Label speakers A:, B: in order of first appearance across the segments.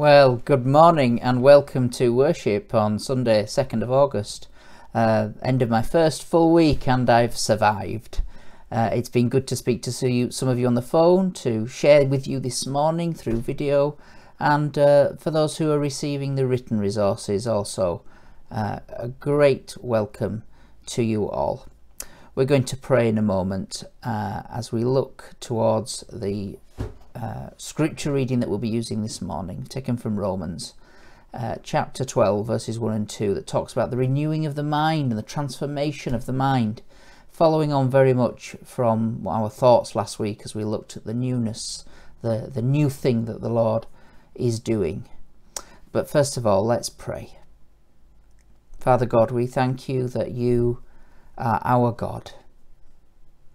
A: Well, good morning and welcome to worship on Sunday, 2nd of August. Uh, end of my first full week and I've survived. Uh, it's been good to speak to you, some of you on the phone, to share with you this morning through video, and uh, for those who are receiving the written resources also, uh, a great welcome to you all. We're going to pray in a moment uh, as we look towards the uh, scripture reading that we'll be using this morning, taken from Romans uh, chapter 12, verses 1 and 2, that talks about the renewing of the mind and the transformation of the mind, following on very much from our thoughts last week as we looked at the newness, the, the new thing that the Lord is doing. But first of all, let's pray. Father God, we thank you that you are our God,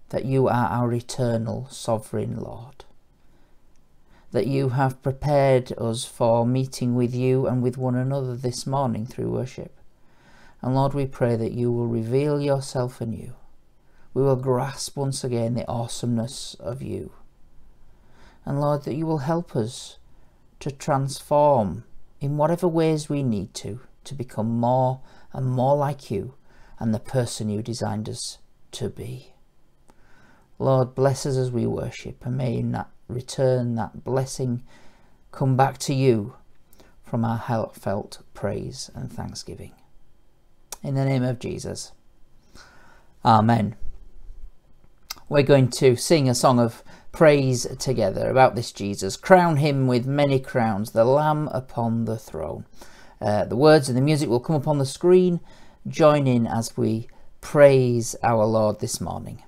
A: that you are our eternal sovereign Lord that you have prepared us for meeting with you and with one another this morning through worship. And Lord, we pray that you will reveal yourself anew. We will grasp once again the awesomeness of you. And Lord, that you will help us to transform in whatever ways we need to, to become more and more like you and the person you designed us to be. Lord, bless us as we worship, and may in that return that blessing come back to you from our heartfelt praise and thanksgiving. In the name of Jesus. Amen. We're going to sing a song of praise together about this Jesus. Crown him with many crowns, the Lamb upon the throne. Uh, the words and the music will come up on the screen. Join in as we praise our Lord this morning.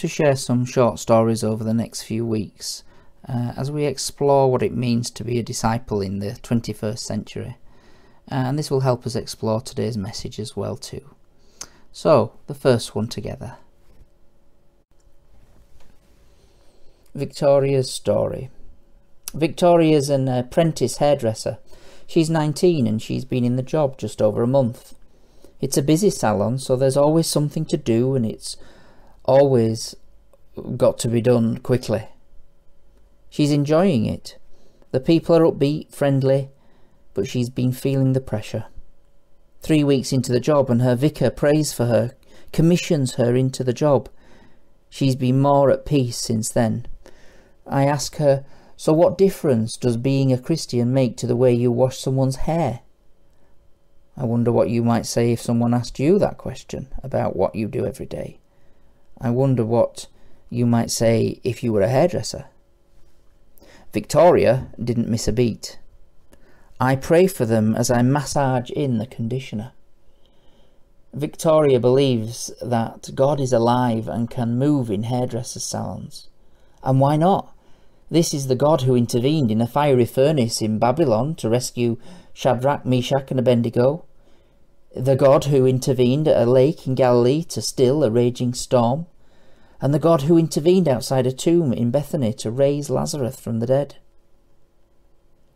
A: To share some short stories over the next few weeks uh, as we explore what it means to be a disciple in the 21st century. And this will help us explore today's message as well too. So, the first one together. Victoria's story. Victoria's an apprentice hairdresser. She's 19 and she's been in the job just over a month. It's a busy salon, so there's always something to do and it's always got to be done quickly. She's enjoying it. The people are upbeat, friendly, but she's been feeling the pressure. Three weeks into the job and her vicar prays for her, commissions her into the job. She's been more at peace since then. I ask her, so what difference does being a Christian make to the way you wash someone's hair? I wonder what you might say if someone asked you that question about what you do every day. I wonder what you might say if you were a hairdresser. Victoria didn't miss a beat. I pray for them as I massage in the conditioner. Victoria believes that God is alive and can move in hairdressers' salons. And why not? This is the God who intervened in a fiery furnace in Babylon to rescue Shadrach, Meshach, and Abednego. The God who intervened at a lake in Galilee to still a raging storm. And the God who intervened outside a tomb in Bethany to raise Lazarus from the dead.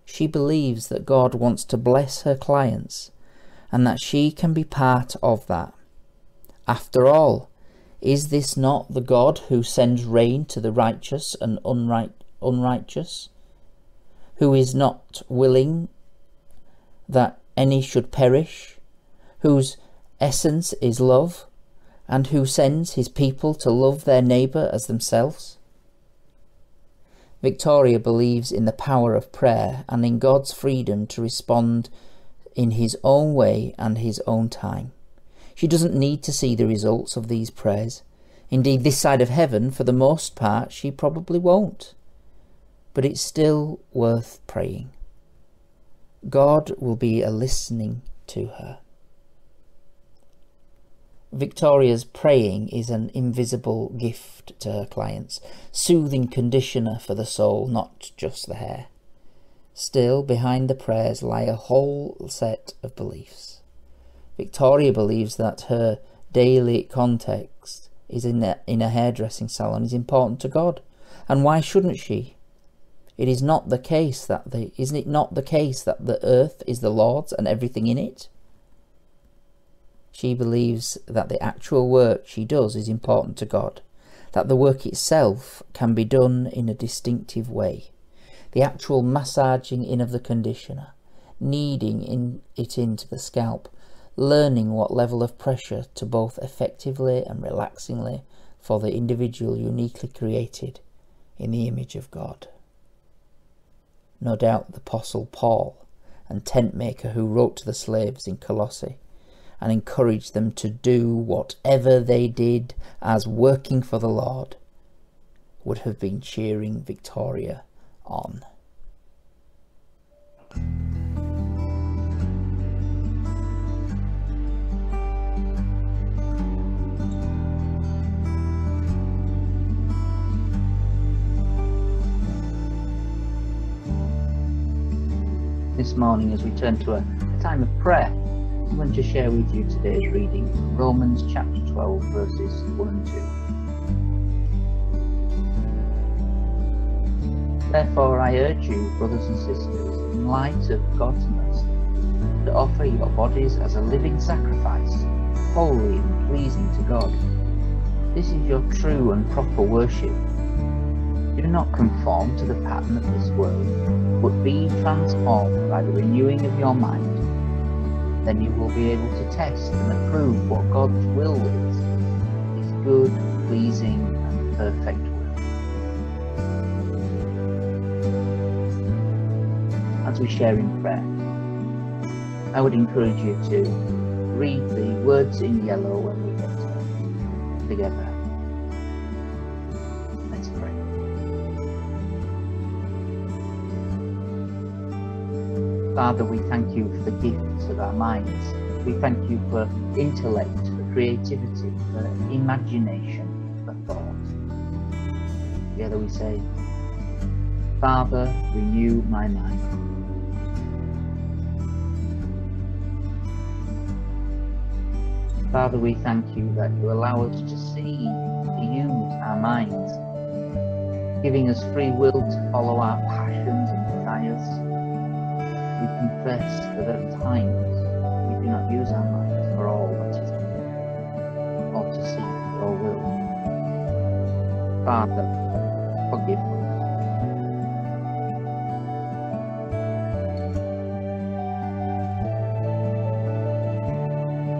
A: She believes that God wants to bless her clients and that she can be part of that. After all, is this not the God who sends rain to the righteous and unright, unrighteous, who is not willing that any should perish, whose essence is love, and who sends his people to love their neighbour as themselves? Victoria believes in the power of prayer and in God's freedom to respond in his own way and his own time. She doesn't need to see the results of these prayers. Indeed, this side of heaven, for the most part, she probably won't but it's still worth praying. God will be a listening to her. Victoria's praying is an invisible gift to her clients, soothing conditioner for the soul, not just the hair. Still, behind the prayers lie a whole set of beliefs. Victoria believes that her daily context is in a, in a hairdressing salon is important to God, and why shouldn't she? It is not the case that the isn't it not the case that the earth is the Lord's and everything in it? She believes that the actual work she does is important to God, that the work itself can be done in a distinctive way. The actual massaging in of the conditioner, kneading in it into the scalp, learning what level of pressure to both effectively and relaxingly for the individual uniquely created in the image of God no doubt the Apostle Paul and tent maker who wrote to the slaves in Colossae and encouraged them to do whatever they did as working for the Lord, would have been cheering Victoria on. this morning as we turn to a, a time of prayer. I want to share with you today's reading, Romans chapter 12, verses 1 and 2. Therefore, I urge you, brothers and sisters, in light of God's mercy, to offer your bodies as a living sacrifice, holy and pleasing to God. This is your true and proper worship. Do not conform to the pattern of this world but be transformed by the renewing of your mind. Then you will be able to test and approve what God's will is, his good, pleasing, and perfect will. As we share in prayer, I would encourage you to read the words in yellow when we get together. Let's pray. Father, we thank you for the of our minds. We thank you for intellect, for creativity, for imagination, for thought. Together we say, Father, renew my mind. Father, we thank you that you allow us to see, to use our minds, giving us free will to follow our passions and desires. We confess that at times we do not use our minds for all that is good, or to seek your will. Father, forgive us.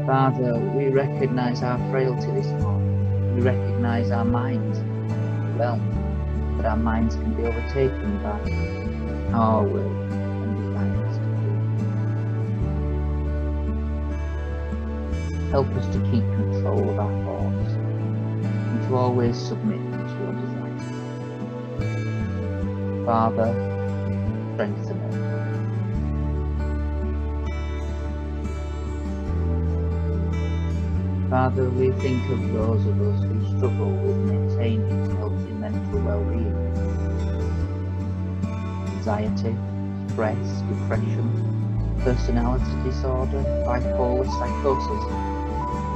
A: Father, we recognize our frailty this morning. We recognize our minds well, that our minds can be overtaken by our will Help us to keep control of our thoughts and to always submit to your desires. Father, strengthen us. Father, we think of those of us who struggle with maintaining healthy mental well-being. Anxiety, stress, depression, personality disorder, bipolar psychosis.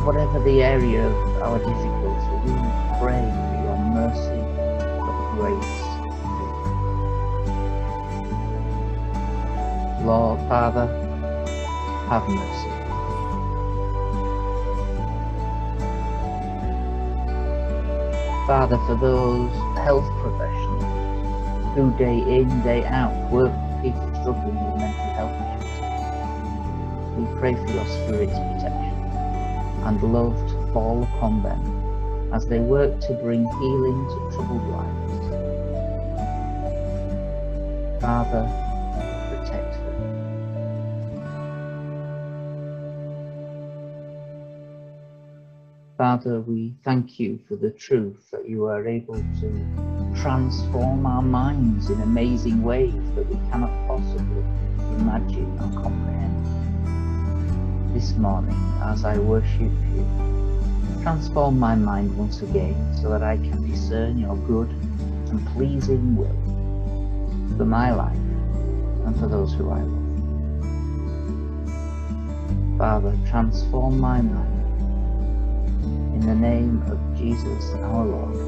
A: Whatever the area of our difficulty, we pray for your mercy, your grace. Lord, Father, have mercy. Father, for those health professionals who day in, day out work with people struggling with mental health issues, we pray for your Spirit's protection and love to fall upon them as they work to bring healing to troubled lives. Father, protect them. Father, we thank you for the truth that you are able to transform our minds in amazing ways that we cannot possibly imagine or comprehend. This morning, as I worship you, transform my mind once again so that I can discern your good and pleasing will for my life and for those who I love. Father, transform my mind in the name of Jesus our Lord.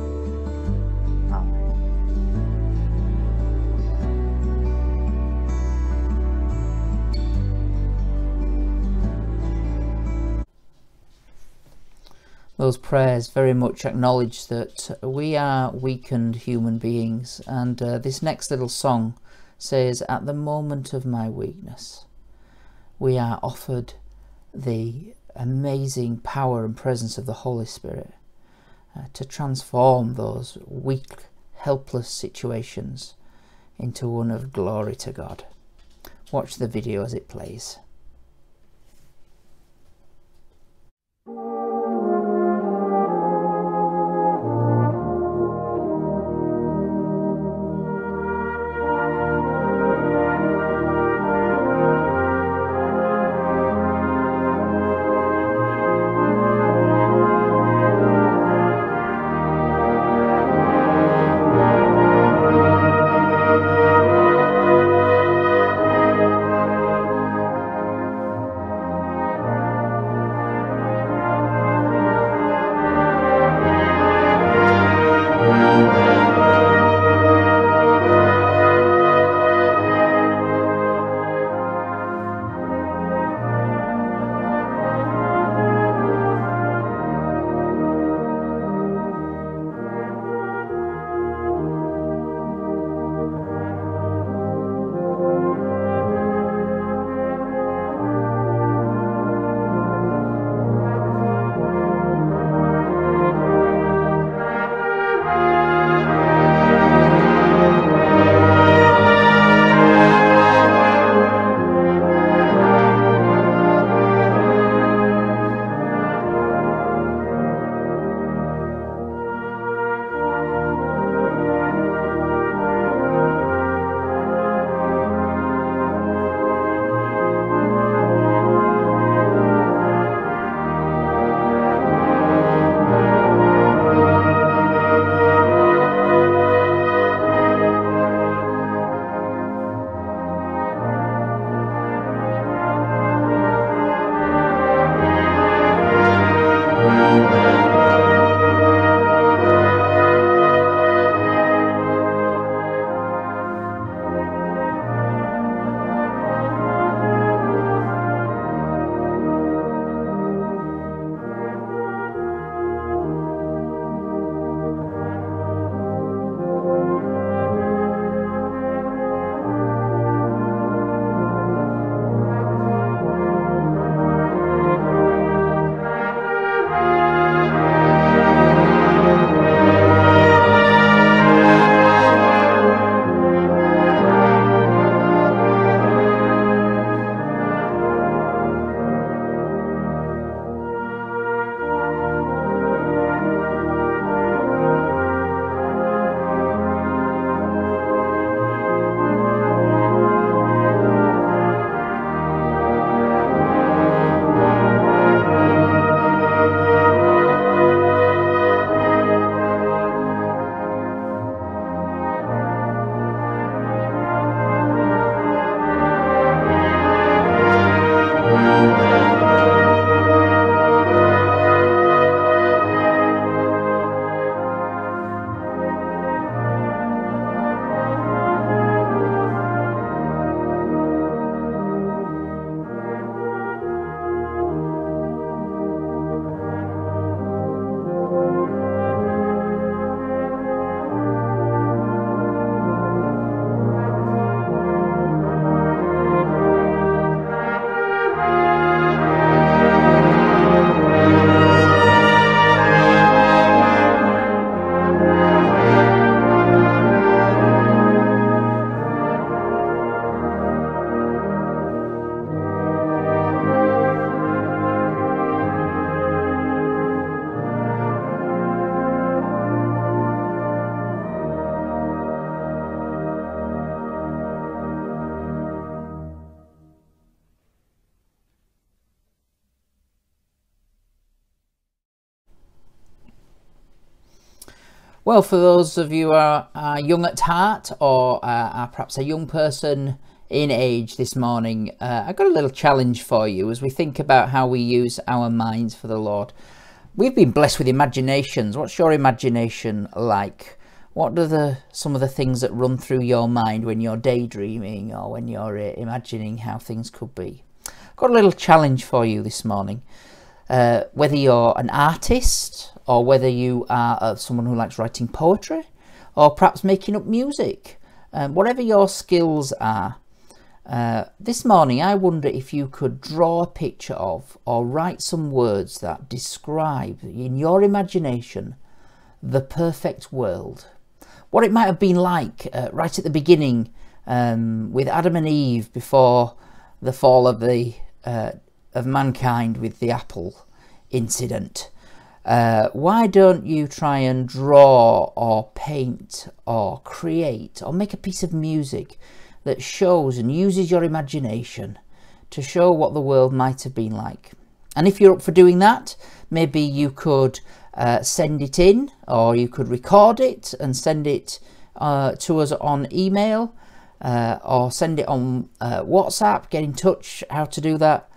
A: Those prayers very much acknowledge that we are weakened human beings, and uh, this next little song says, At the moment of my weakness, we are offered the amazing power and presence of the Holy Spirit uh, to transform those weak, helpless situations into one of glory to God. Watch the video as it plays. Well, for those of you who are, young at heart or uh, are perhaps a young person in age this morning, uh, I've got a little challenge for you as we think about how we use our minds for the Lord. We've been blessed with imaginations. What's your imagination like? What are the some of the things that run through your mind when you're daydreaming or when you're uh, imagining how things could be? I've got a little challenge for you this morning. Uh, whether you're an artist or whether you are uh, someone who likes writing poetry or perhaps making up music, um, whatever your skills are, uh, this morning I wonder if you could draw a picture of or write some words that describe in your imagination the perfect world. What it might have been like uh, right at the beginning um, with Adam and Eve before the fall of the uh, of mankind with the apple incident. Uh, why don't you try and draw or paint or create or make a piece of music that shows and uses your imagination to show what the world might have been like? And if you're up for doing that, maybe you could uh, send it in or you could record it and send it uh, to us on email uh, or send it on uh, WhatsApp. Get in touch how to do that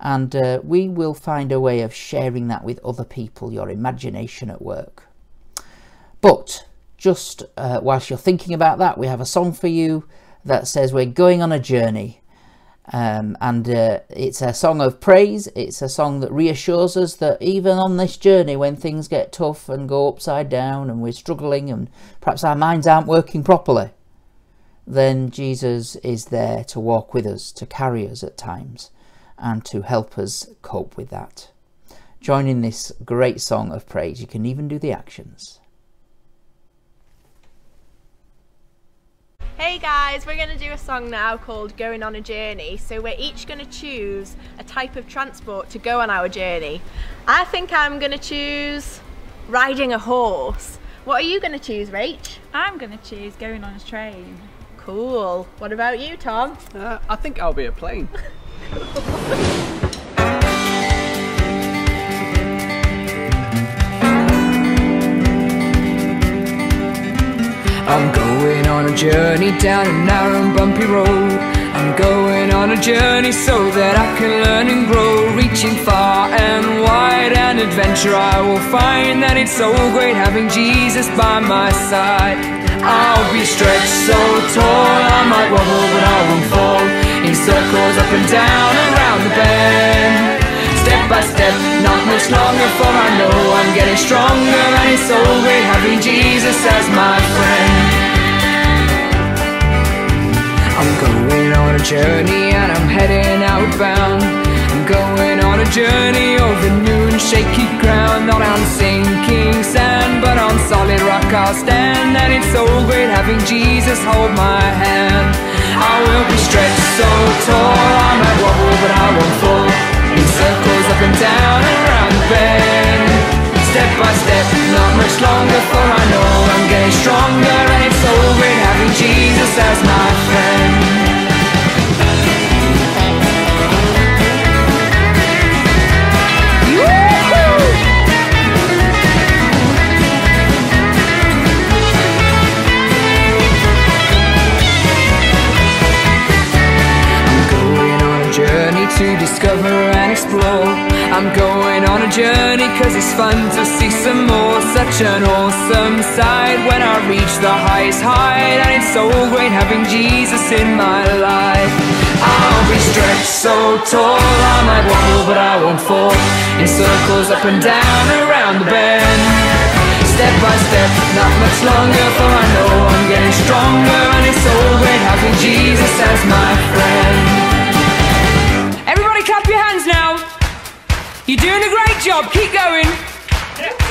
A: and uh, we will find a way of sharing that with other people, your imagination at work. But just uh, whilst you're thinking about that, we have a song for you that says we're going on a journey. Um, and uh, it's a song of praise. It's a song that reassures us that even on this journey, when things get tough and go upside down and we're struggling and perhaps our minds aren't working properly, then Jesus is there to walk with us, to carry us at times and to help us cope with that. Join in this great song of praise. You can even do the actions.
B: Hey guys, we're going to do a song now called Going on a Journey. So we're each going to choose a type of transport to go on our journey. I think I'm going to choose riding a horse. What are you going to choose, Rach?
C: I'm going to choose going on a train.
B: Cool. What about you, Tom?
D: Uh, I think I'll be a plane. I'm going on a journey down a narrow and bumpy road. I'm going on a journey so that I can learn and grow. Reaching far and wide and adventure I will find that it's so great having Jesus by my side. I'll be stretched so tall I might wobble but I won't fall circles up and down around the bend. Step by step, not much longer for I know I'm getting stronger. And it's so great having Jesus as my friend. I'm going on a journey and I'm heading outbound. I'm going on a journey over new and shaky ground Not on sinking sand but on solid rock I'll stand. And it's so great having Jesus hold my hand I will be stretched so tall. I might wobble but I won't fall. In circles up and down and around the bend. Step by step, not much longer For I know I'm getting stronger. And it's so great having Jesus as my friend explore I'm going on a journey cause it's fun to see some more. Such an awesome sight when I reach the highest height And it's so great having Jesus in my life. I'll be stretched so tall I might wobble but I won't fall. In circles up and down around the bend. Step by step, not much longer For I know I'm getting stronger And it's so great having Jesus as my friend You're doing a great job. Keep going.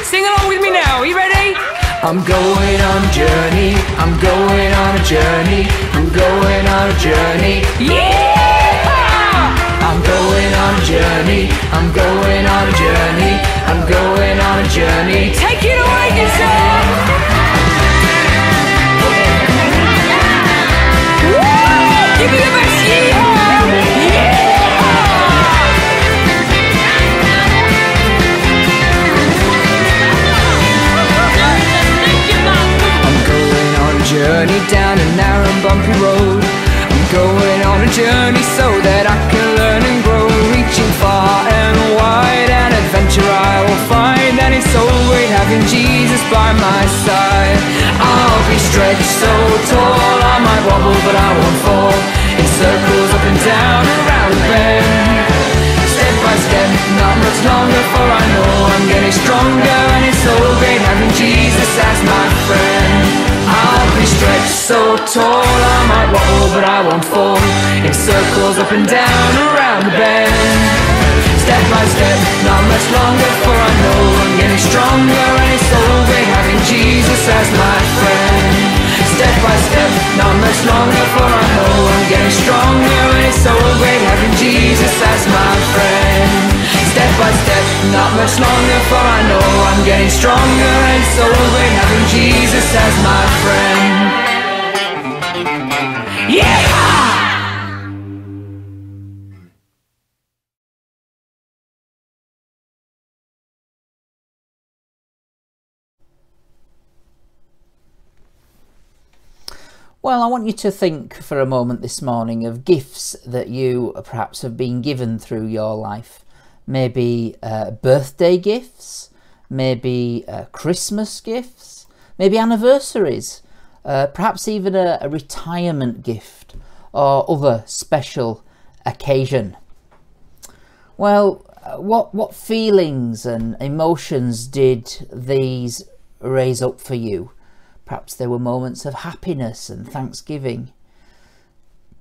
D: Sing along with me now. Are you ready? I'm going on a journey. I'm going on a journey. I'm going on a journey. Yeah! journey so that I can learn and grow Reaching far and wide, an adventure I will find And it's so great having Jesus by my side. I'll be stretched so tall, I might wobble but I won't fall. In circles up and down, around the bend. Step by step, not much longer for I know I'm getting stronger And it's so great having Jesus as my friend. I'll stretched so tall, I might wobble but I won't fall. In circles up and down around the bend. Step by step, not much longer for I know I'm getting stronger and it's great having Jesus as my friend. Step by step, not much longer for I know I'm getting stronger and it's so great having Jesus as my friend. Step by step, not much longer for I know I'm getting stronger and it's so great having Jesus as my friend.
A: Well, I want you to think for a moment this morning of gifts that you perhaps have been given through your life. Maybe uh, birthday gifts, maybe uh, Christmas gifts, maybe anniversaries, uh, perhaps even a, a retirement gift or other special occasion. Well, uh, what what feelings and emotions did these raise up for you? Perhaps there were moments of happiness and thanksgiving.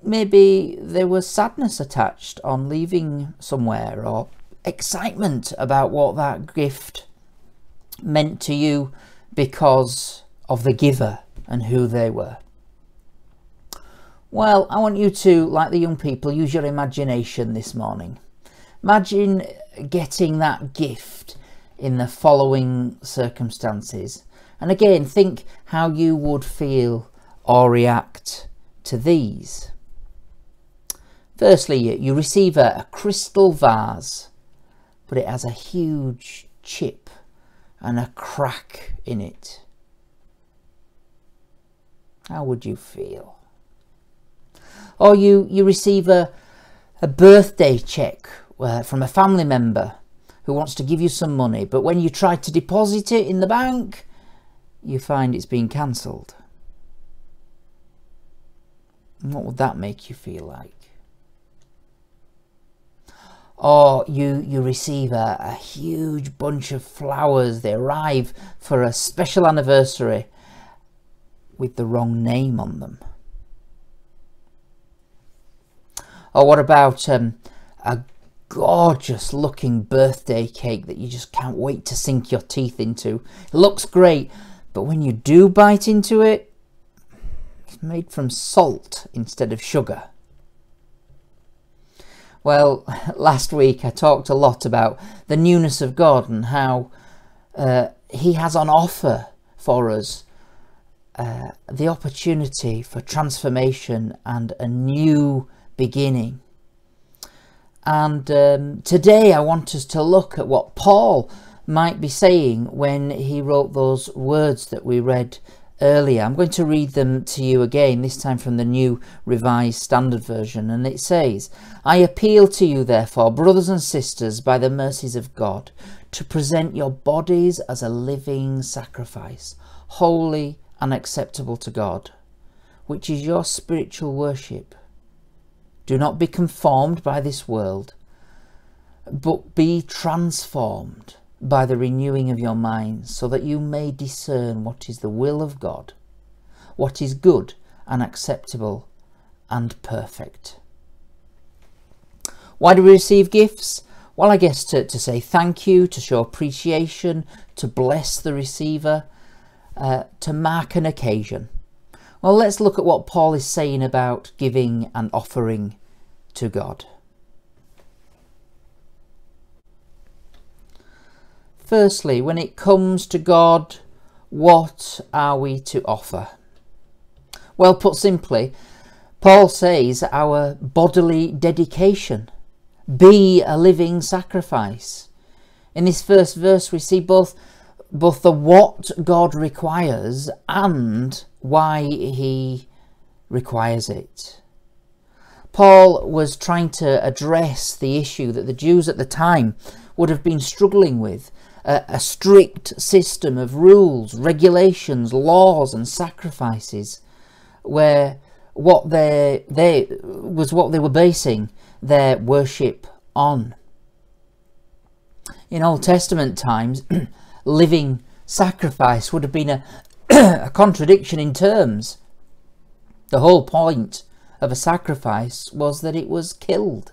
A: Maybe there was sadness attached on leaving somewhere or excitement about what that gift meant to you because of the giver and who they were. Well, I want you to, like the young people, use your imagination this morning. Imagine getting that gift in the following circumstances and again, think how you would feel or react to these. Firstly, you receive a, a crystal vase, but it has a huge chip and a crack in it. How would you feel? Or you, you receive a, a birthday check uh, from a family member who wants to give you some money, but when you try to deposit it in the bank, you find it's been cancelled. What would that make you feel like? Or you, you receive a, a huge bunch of flowers, they arrive for a special anniversary with the wrong name on them. Or what about um, a gorgeous looking birthday cake that you just can't wait to sink your teeth into? It looks great, but when you do bite into it, it's made from salt instead of sugar. Well, last week I talked a lot about the newness of God and how uh, He has on offer for us uh, the opportunity for transformation and a new beginning. And um, today I want us to look at what Paul might be saying when he wrote those words that we read earlier. I'm going to read them to you again, this time from the New Revised Standard Version, and it says, I appeal to you, therefore, brothers and sisters, by the mercies of God, to present your bodies as a living sacrifice, holy and acceptable to God, which is your spiritual worship. Do not be conformed by this world, but be transformed by the renewing of your mind, so that you may discern what is the will of God, what is good and acceptable and perfect. Why do we receive gifts? Well, I guess to, to say thank you, to show appreciation, to bless the receiver, uh, to mark an occasion. Well, let's look at what Paul is saying about giving and offering to God. Firstly, when it comes to God, what are we to offer? Well, put simply, Paul says our bodily dedication be a living sacrifice. In this first verse, we see both, both the what God requires and why he requires it. Paul was trying to address the issue that the Jews at the time would have been struggling with a, a strict system of rules, regulations, laws, and sacrifices, where what they they was what they were basing their worship on. In Old Testament times, living sacrifice would have been a, a contradiction in terms. The whole point of a sacrifice was that it was killed.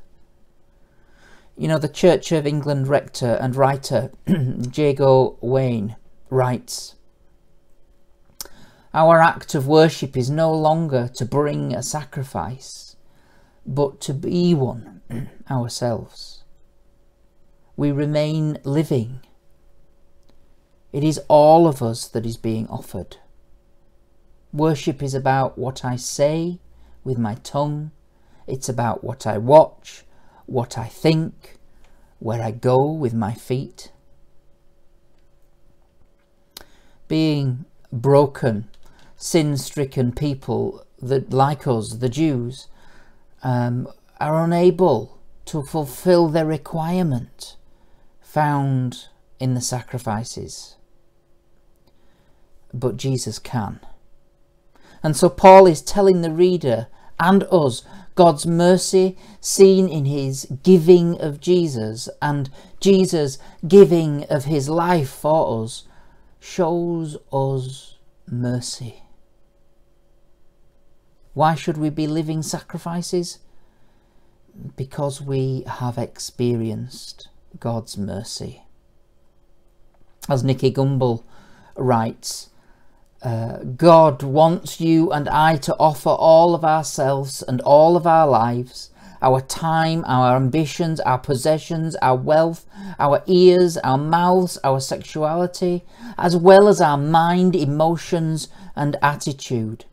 A: You know, the Church of England rector and writer Jago Wynne writes Our act of worship is no longer to bring a sacrifice, but to be one ourselves. We remain living. It is all of us that is being offered. Worship is about what I say with my tongue, it's about what I watch what I think, where I go with my feet. Being broken, sin stricken people that, like us, the Jews, um, are unable to fulfill their requirement found in the sacrifices. But Jesus can. And so Paul is telling the reader and us God's mercy seen in his giving of Jesus and Jesus giving of his life for us shows us mercy. Why should we be living sacrifices? Because we have experienced God's mercy. As Nicky Gumbel writes, uh, God wants you and I to offer all of ourselves and all of our lives, our time, our ambitions, our possessions, our wealth, our ears, our mouths, our sexuality, as well as our mind, emotions, and attitude.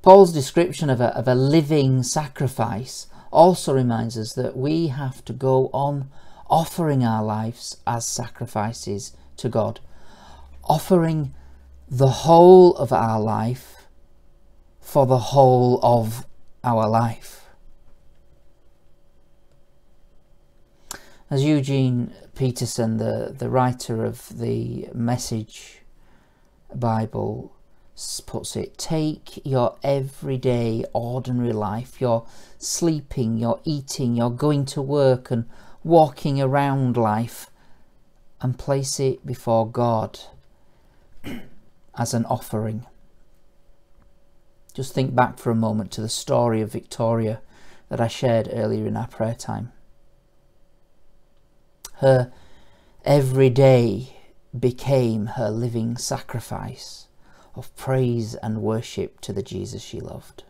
A: Paul's description of a, of a living sacrifice also reminds us that we have to go on offering our lives as sacrifices to God, offering the whole of our life for the whole of our life. As Eugene Peterson, the, the writer of the Message Bible, puts it, take your everyday, ordinary life, your sleeping, your eating, your going to work and walking around life, and place it before God as an offering. Just think back for a moment to the story of Victoria that I shared earlier in our prayer time. Her every day became her living sacrifice of praise and worship to the Jesus she loved.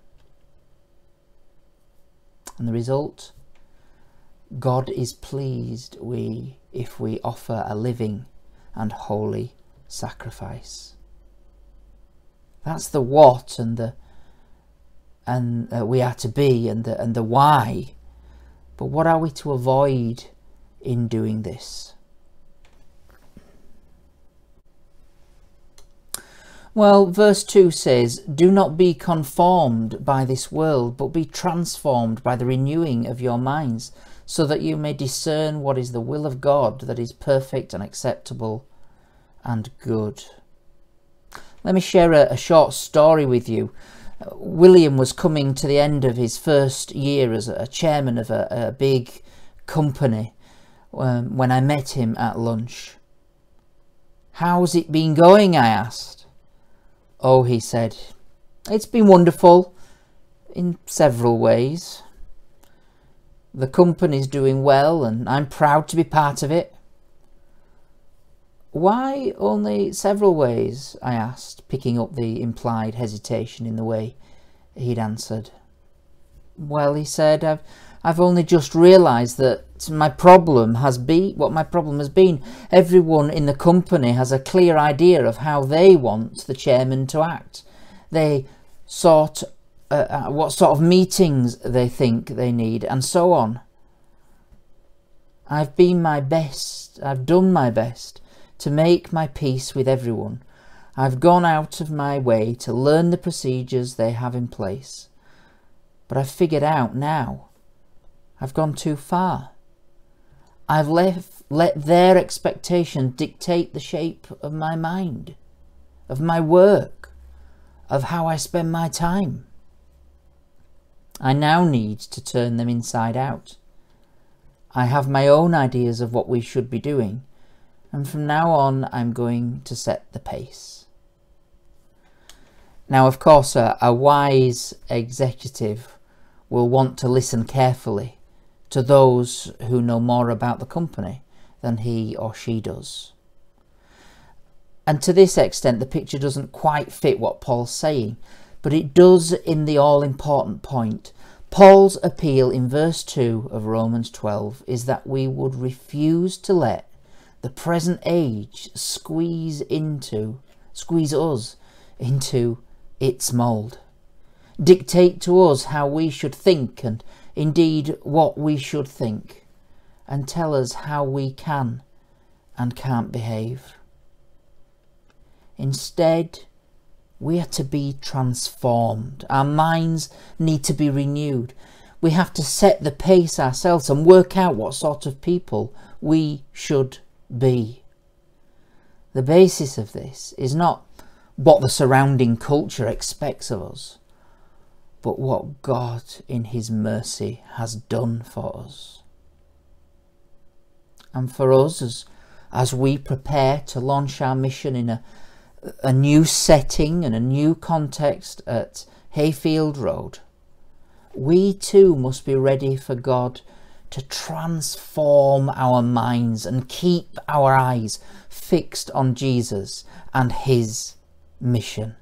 A: And the result? God is pleased we if we offer a living and holy sacrifice. That's the what and the and uh, we are to be and the and the why. But what are we to avoid in doing this? Well, verse 2 says, Do not be conformed by this world, but be transformed by the renewing of your minds, so that you may discern what is the will of God that is perfect and acceptable and good. Let me share a, a short story with you. William was coming to the end of his first year as a chairman of a, a big company um, when I met him at lunch. How's it been going? I asked. Oh, he said, it's been wonderful in several ways. The company's doing well and I'm proud to be part of it. Why only several ways? I asked, picking up the implied hesitation in the way he'd answered. Well, he said, I've, I've only just realised that my problem has been what my problem has been. Everyone in the company has a clear idea of how they want the chairman to act. They sort uh, uh what sort of meetings they think they need, and so on. I've been my best. I've done my best to make my peace with everyone. I've gone out of my way to learn the procedures they have in place. But I've figured out now I've gone too far. I've left, let their expectation dictate the shape of my mind, of my work, of how I spend my time. I now need to turn them inside out. I have my own ideas of what we should be doing, and from now on I'm going to set the pace. Now, of course, a, a wise executive will want to listen carefully to those who know more about the company than he or she does. And to this extent, the picture doesn't quite fit what Paul's saying, but it does in the all important point. Paul's appeal in verse 2 of Romans 12 is that we would refuse to let the present age squeeze into, squeeze us into its mould. Dictate to us how we should think and indeed what we should think, and tell us how we can and can't behave. Instead, we are to be transformed. Our minds need to be renewed. We have to set the pace ourselves and work out what sort of people we should be. The basis of this is not what the surrounding culture expects of us, but what God in His mercy has done for us. And for us, as, as we prepare to launch our mission in a, a new setting and a new context at Hayfield Road, we too must be ready for God to transform our minds and keep our eyes fixed on Jesus and His mission.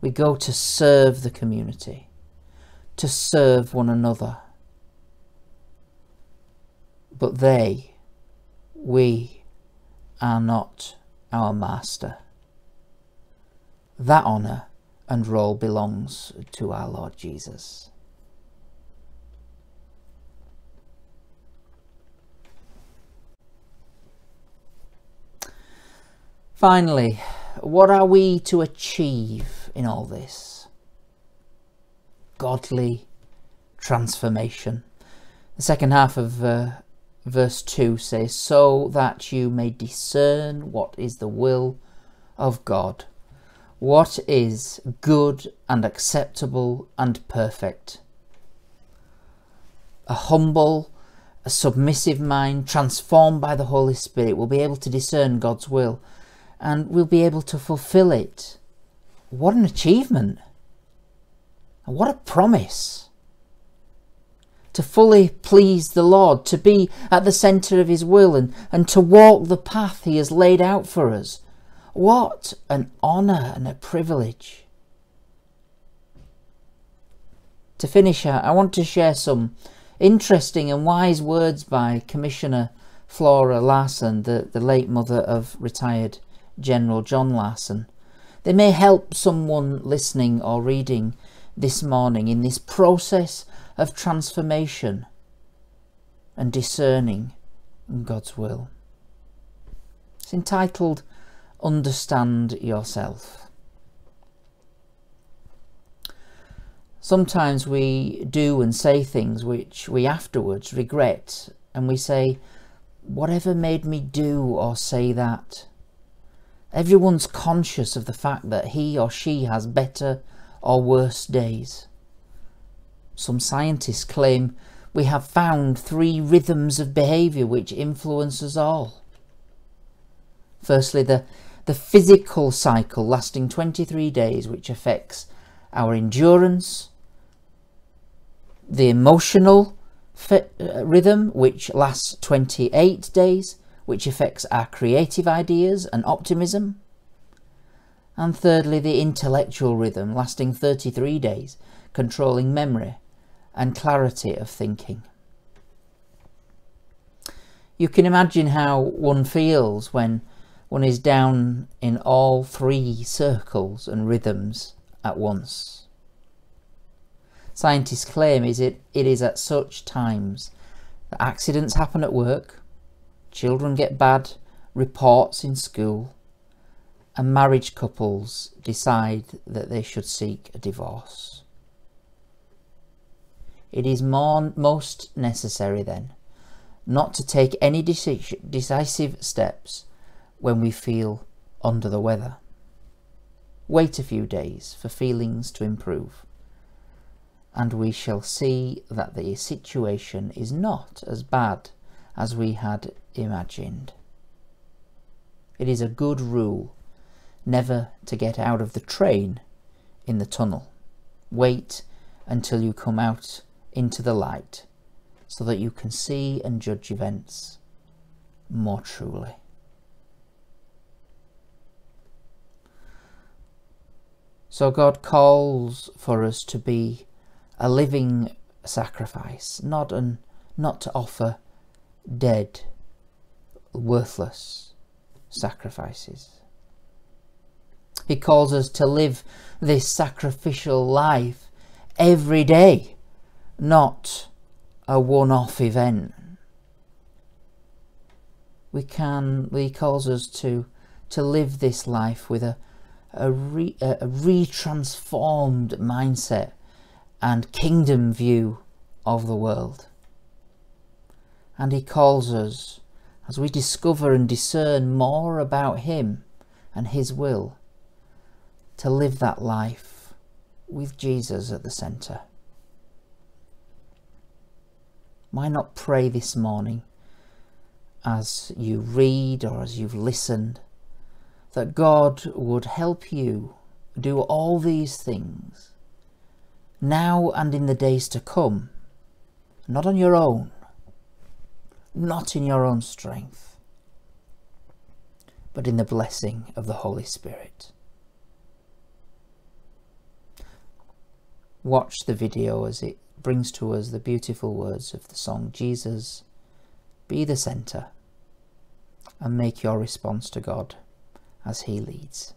A: We go to serve the community, to serve one another. But they, we, are not our master. That honour and role belongs to our Lord Jesus. Finally, what are we to achieve in all this? Godly transformation. The second half of uh, verse 2 says, So that you may discern what is the will of God, what is good and acceptable and perfect. A humble, a submissive mind transformed by the Holy Spirit will be able to discern God's will and we'll be able to fulfill it. What an achievement! And what a promise! To fully please the Lord, to be at the centre of His will, and, and to walk the path He has laid out for us. What an honour and a privilege! To finish, I want to share some interesting and wise words by Commissioner Flora Larsson, the, the late mother of retired General John Larsson. They may help someone listening or reading this morning in this process of transformation and discerning God's will. It's entitled Understand Yourself. Sometimes we do and say things which we afterwards regret and we say, whatever made me do or say that? Everyone's conscious of the fact that he or she has better or worse days. Some scientists claim we have found three rhythms of behaviour which influence us all. Firstly, the, the physical cycle lasting 23 days, which affects our endurance, the emotional uh, rhythm, which lasts 28 days, which affects our creative ideas and optimism. And thirdly, the intellectual rhythm lasting 33 days, controlling memory and clarity of thinking. You can imagine how one feels when one is down in all three circles and rhythms at once. Scientists claim is it, it is at such times that accidents happen at work, children get bad reports in school, and marriage couples decide that they should seek a divorce. It is more, most necessary then not to take any deci- decisive steps when we feel under the weather. Wait a few days for feelings to improve, and we shall see that the situation is not as bad as we had imagined. It is a good rule never to get out of the train in the tunnel. Wait until you come out into the light so that you can see and judge events more truly. So God calls for us to be a living sacrifice, not an not to offer dead, worthless sacrifices. He calls us to live this sacrificial life every day, not a one off event. We can, he calls us to, to live this life with a, a, re, a, a retransformed mindset and kingdom view of the world. And he calls us, as we discover and discern more about him and his will, to live that life with Jesus at the centre. Why not pray this morning as you read or as you've listened that God would help you do all these things now and in the days to come, not on your own, not in your own strength, but in the blessing of the Holy Spirit. Watch the video as it brings to us the beautiful words of the song Jesus, be the centre, and make your response to God as He leads.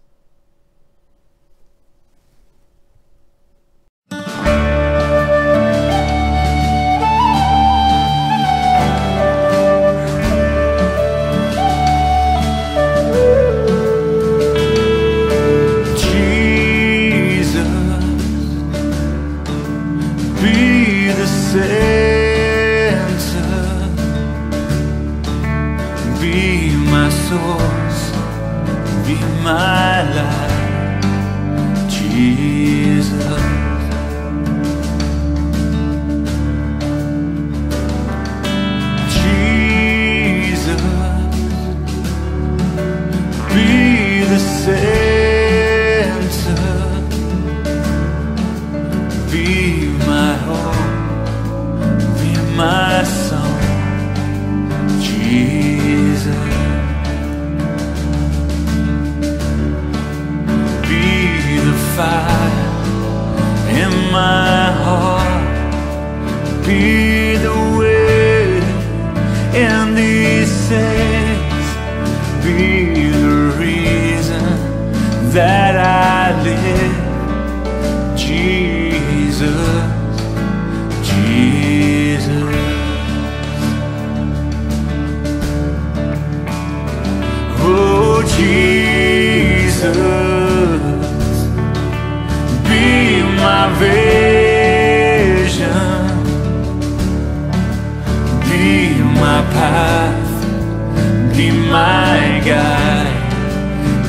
A: sky,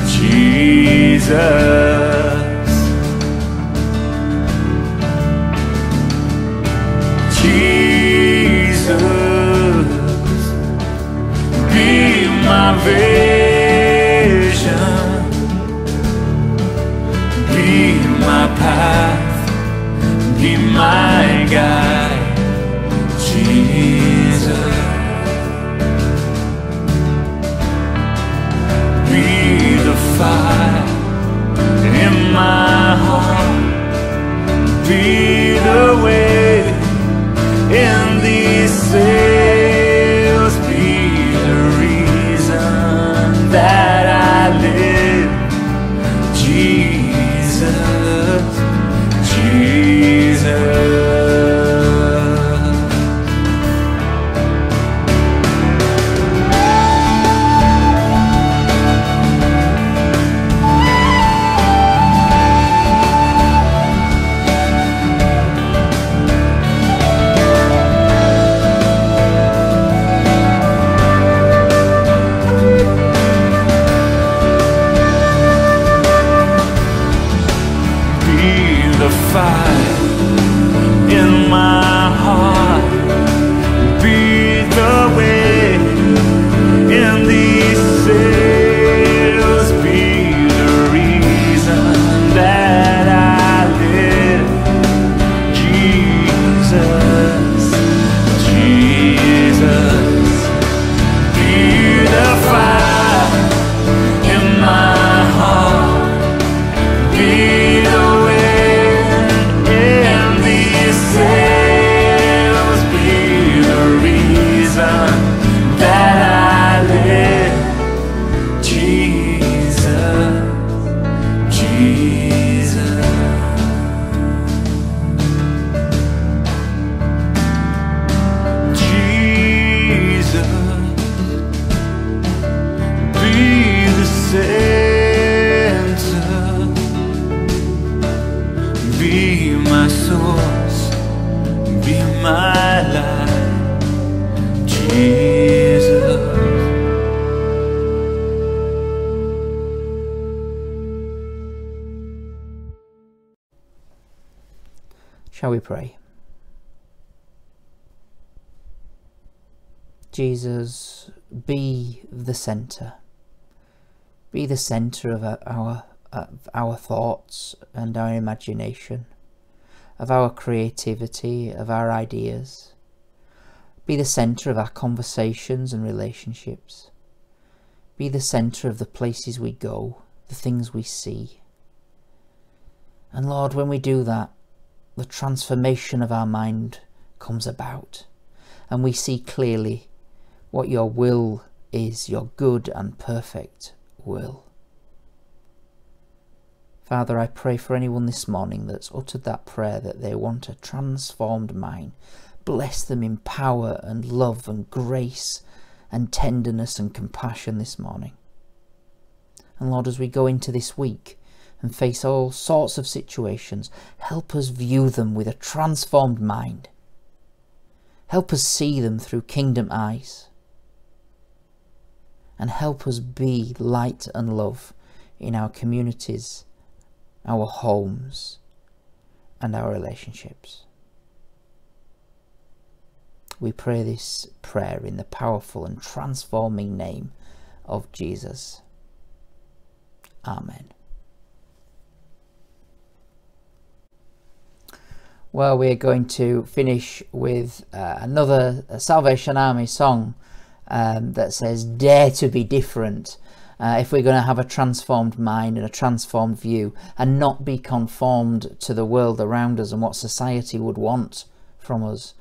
A: Jesus. Jesus, be my vision, be
E: my path, be my guide. my heart. Be the way in these.
A: The centre of our, of our thoughts and our imagination, of our creativity, of our ideas. Be the centre of our conversations and relationships. Be the centre of the places we go, the things we see. And Lord, when we do that, the transformation of our mind comes about and we see clearly what your will is, your good and perfect will. Father, I pray for anyone this morning that's uttered that prayer that they want a transformed mind. Bless them in power and love and grace and tenderness and compassion this morning. And Lord, as we go into this week and face all sorts of situations, help us view them with a transformed mind. Help us see them through kingdom eyes and help us be light and love in our communities, our homes, and our relationships. We pray this prayer in the powerful and transforming name of Jesus. Amen. Well, we're going to finish with uh, another Salvation Army song um, that says dare to be different. Uh, if we're going to have a transformed mind and a transformed view and not be conformed to the world around us and what society would want from us,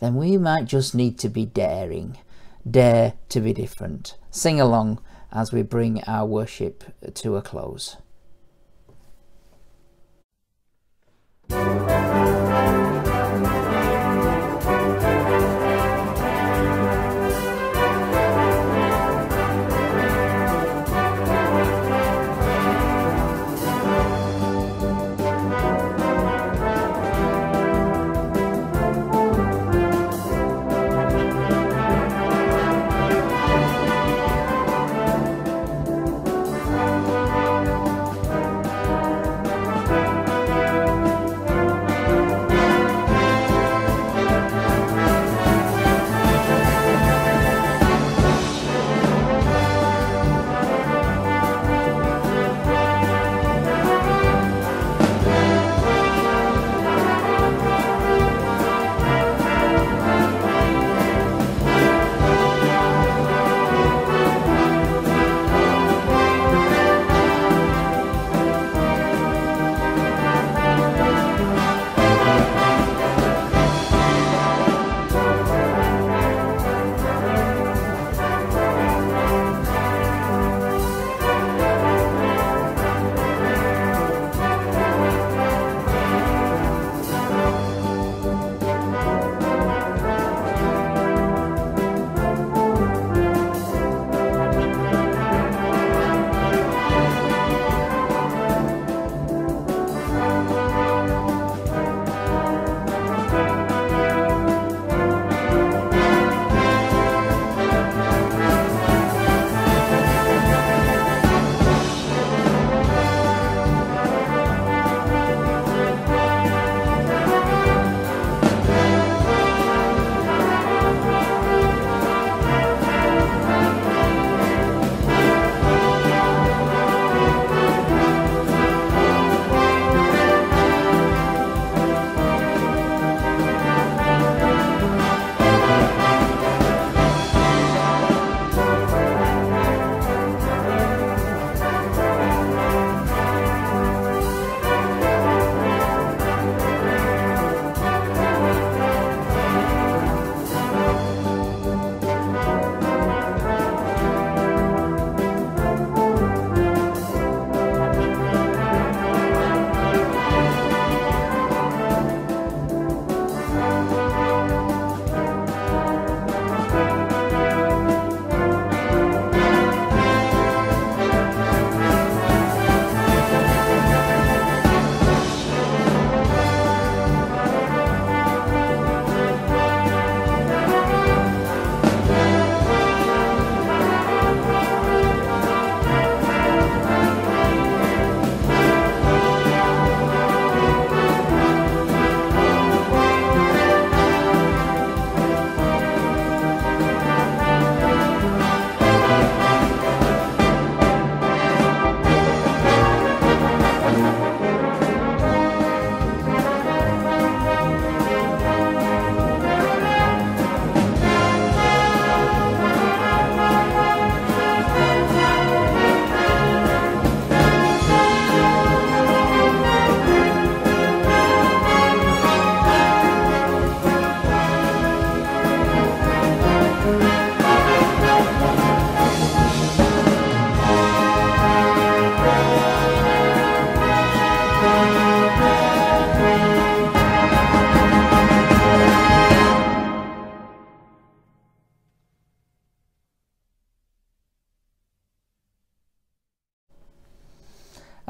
A: then we might just need to be daring, dare to be different. Sing along as we bring our worship to a close.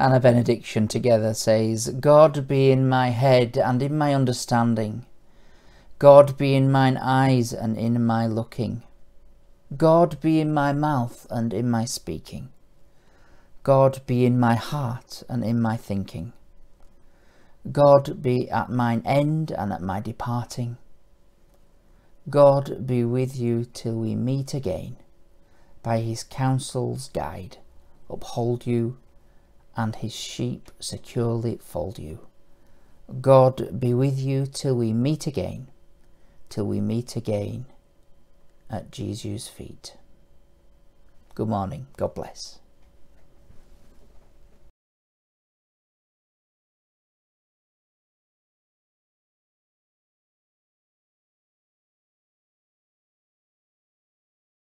A: And a benediction together says, God be in my head and in my understanding. God be in mine eyes and in my looking. God be in my mouth and in my speaking. God be in my heart and in my thinking. God be at mine end and at my departing. God be with you till we meet again. By his counsels guide, uphold you, and his sheep securely fold you. God be with you till we meet again, till we meet again at Jesus' feet. Good morning. God bless.